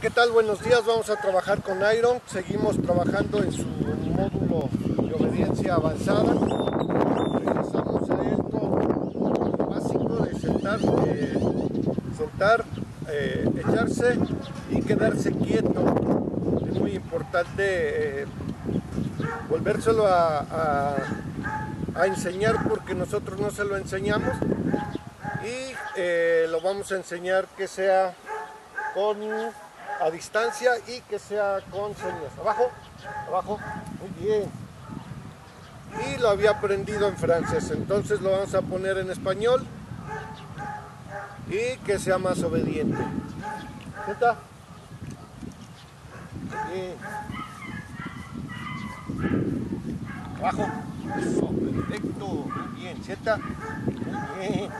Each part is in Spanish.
¿qué tal? Buenos días. Vamos a trabajar con Iron. Seguimos trabajando en su módulo de obediencia avanzada. Regresamos a lo básico de eh, sentar eh, echarse y quedarse quieto. Es muy importante eh, volvérselo a enseñar porque nosotros no se lo enseñamos y eh, lo vamos a enseñar que sea con a distancia y que sea con señas. Abajo, abajo, muy bien. Y lo había aprendido en francés, entonces lo vamos a poner en español y que sea más obediente. ¿Sienta? Bien. Abajo. Eso, perfecto. Muy bien. Sienta. Muy bien.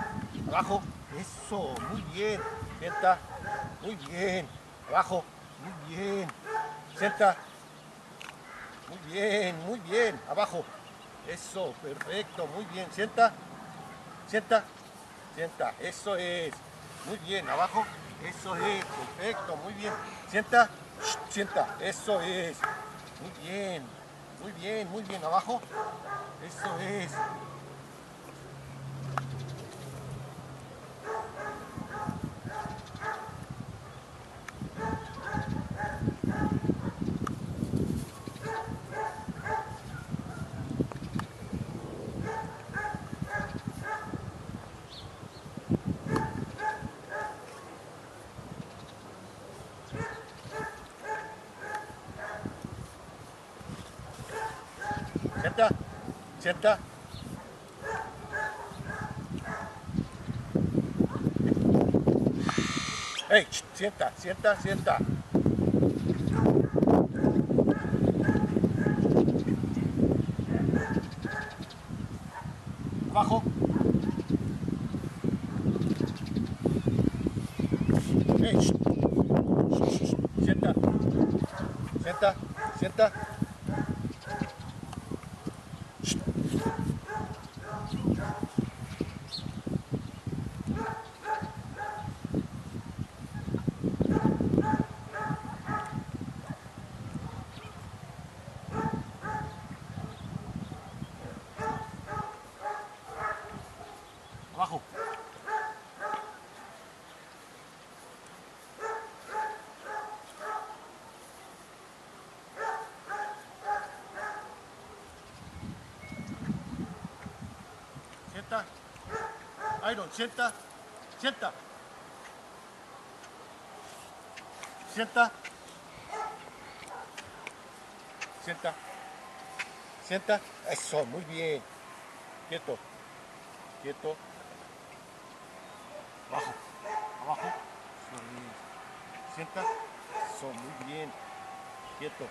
Abajo. Eso, muy bien. Sienta. Muy bien. Abajo. Muy bien. Sienta. Muy bien, muy bien. Abajo. Eso, perfecto. Muy bien. Sienta. Sienta. Sienta. Eso es. Muy bien. Abajo. Eso es. Perfecto. Muy bien. Sienta. Sienta. Eso es. Muy bien. Muy bien, muy bien. Abajo. Eso es. Sienta, sienta. Hey, ch, sienta, sienta, sienta. Abajo. Ch. Sienta. Sienta, sienta. Abajo. Sienta. Iron, sienta. Sienta. Sienta. Sienta. Sienta. Eso, muy bien. Quieto. Quieto. Abajo. Abajo. Sienta. Eso, muy bien. Quieto.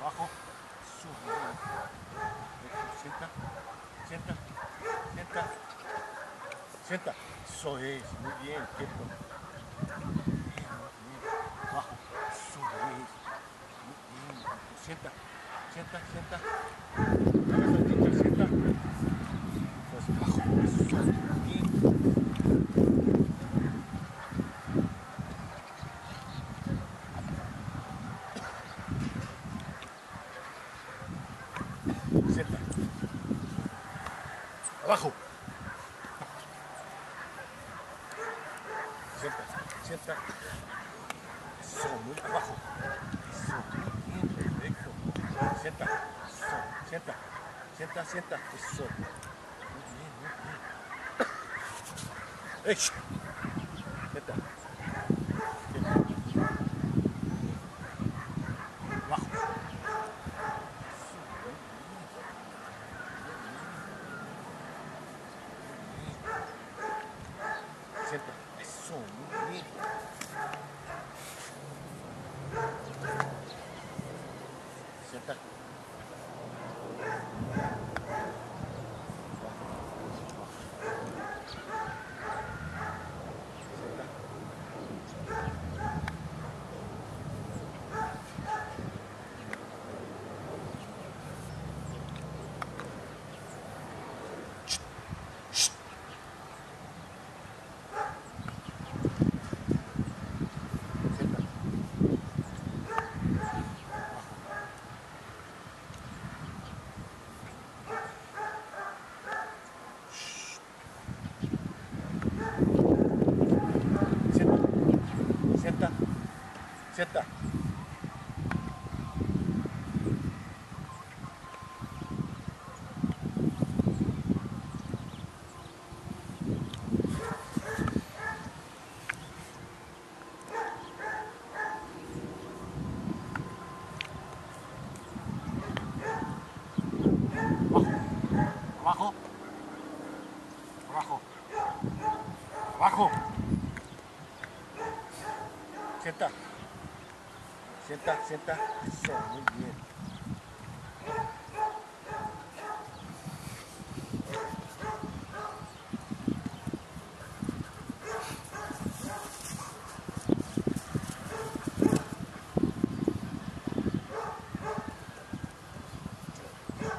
Abajo. Perfecto. Sienta. Sienta. Sienta. Sienta. Eso es. Muy bien. Quieto. Bien. Sienta. Sienta. Sienta. Sienta. Pues abajo. Eso es. Sienta. Abajo. Sienta, sienta. Eso, muy abajo. Bien, perfecto. Sienta, eso, sienta, sienta, sienta. Eso. Muy bien, muy bien. Sienta. Abajo. Eso, muy bien. Sienta. Eso, muy bien. Sienta. Sienta. Sienta. Abajo. Abajo. Abajo. Sienta. Sienta, sienta. Eso, muy bien.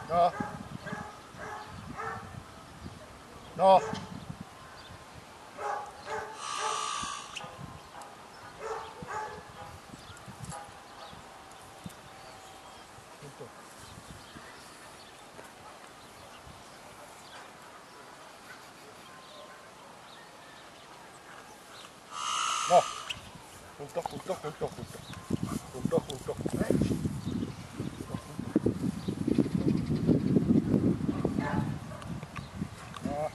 No. No. Punto. No. Punto, punto, punto, punto. Punto, punto. No.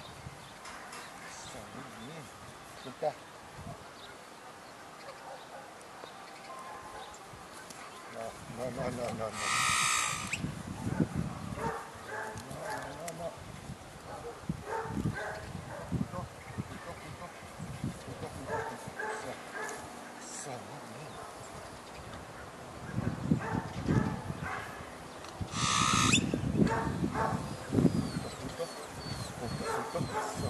Eso, muy bien. Punta. No, no, no, no, no, no. No, no, no. Punto, punto, punto. Punto, punto, punto. Eso. Eso, muy bien. Punto, punto, punto, eso.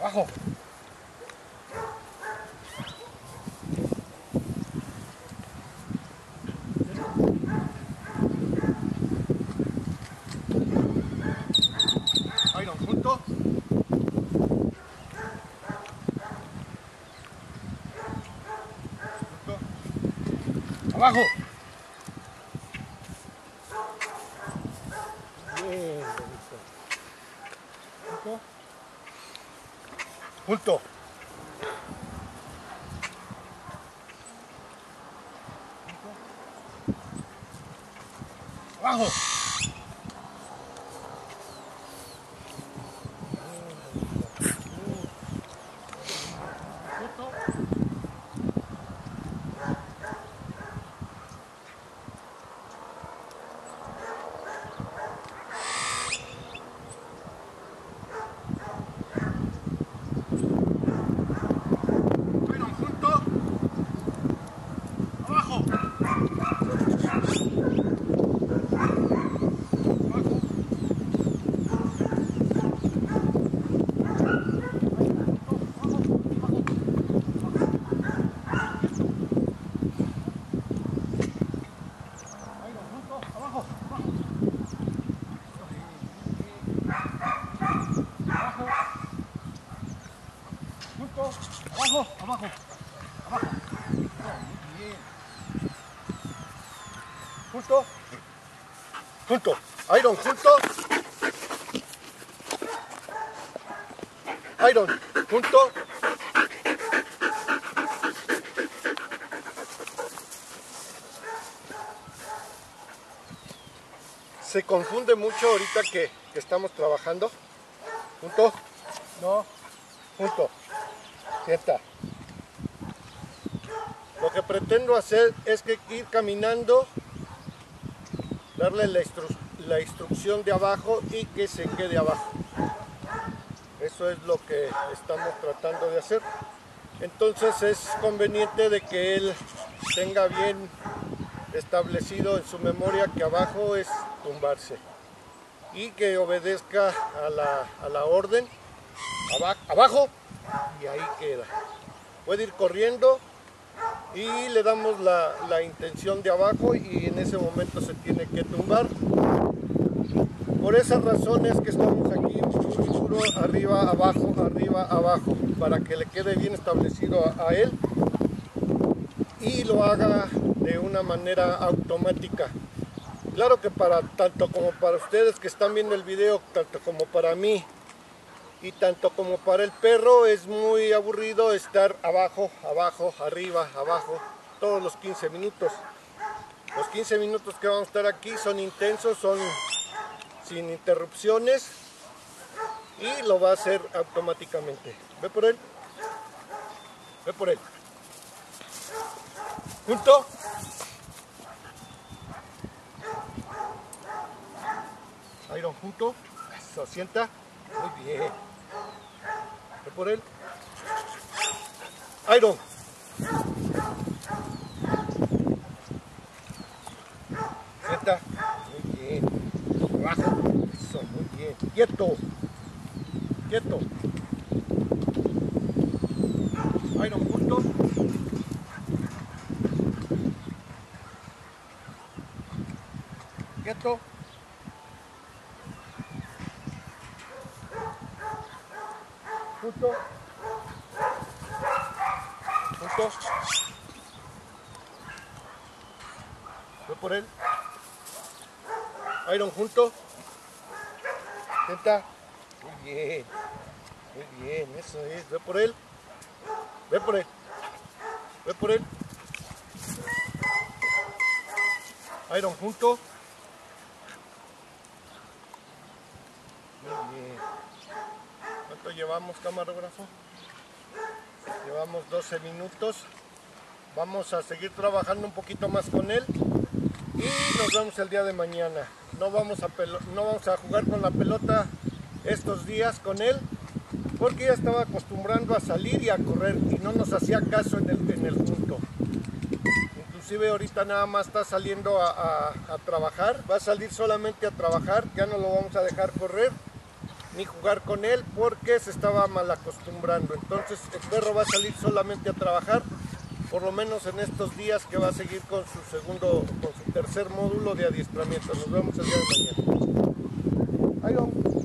Abajo. Iron, punto. Punto. Abajo. Bien, bonito. Punto. Punto. Abajo. Punto. Bueno, punto. Abajo. Abajo. Ahí va, punto. Abajo. Abajo. Abajo. Punto. Abajo. Abajo. Abajo. Muy bien. Punto. Punto. Iron, punto. Iron, punto. Se confunde mucho ahorita que, estamos trabajando. Punto. No. Punto. Sienta. Lo que pretendo hacer es que ir caminando, darle la, instru- la instrucción de abajo y que se quede abajo. Eso es lo que estamos tratando de hacer. Entonces es conveniente de que él tenga bien establecido en su memoria que abajo es tumbarse y que obedezca a la, orden aba- abajo y ahí queda. Puede ir corriendo y le damos la, la intención de abajo y en ese momento se tiene que tumbar. Por esas razones que estamos aquí arriba, abajo, arriba, abajo, para que le quede bien establecido a, a él y lo haga de una manera automática. Claro que para tanto como para ustedes que están viendo el video, tanto como para mí y tanto como para el perro es muy aburrido estar abajo, abajo, arriba, abajo, todos los 15 minutos. Los 15 minutos que vamos a estar aquí son intensos, son sin interrupciones y lo va a hacer automáticamente. Ve por él. Ve por él. Junto. Iron junto. Eso, sienta. Muy bien. Ve por él. Iron. Sienta. Muy bien. Abajo. Eso, muy bien. Quieto. Quieto. Iron junto. Quieto. Junto. Junto. Ve por él. Iron junto. Senta. Muy bien. Muy bien, eso es. Ve por él. Ve por él. Ve por él. Iron junto. Muy bien. ¿Cuánto llevamos, camarógrafo? Llevamos 12 minutos. Vamos a seguir trabajando un poquito más con él. Y nos vemos el día de mañana. No vamos a, no vamos a jugar con la pelota estos días con él. Porque ya estaba acostumbrando a salir y a correr y no nos hacía caso en el, en el junto. Inclusive ahorita nada más está saliendo a, a- a trabajar. Va a salir solamente a trabajar. Ya no lo vamos a dejar correr ni jugar con él porque se estaba mal acostumbrando. Entonces el perro va a salir solamente a trabajar, por lo menos en estos días que va a seguir con su segundo, con su tercer módulo de adiestramiento. Nos vemos el día de mañana. Iron.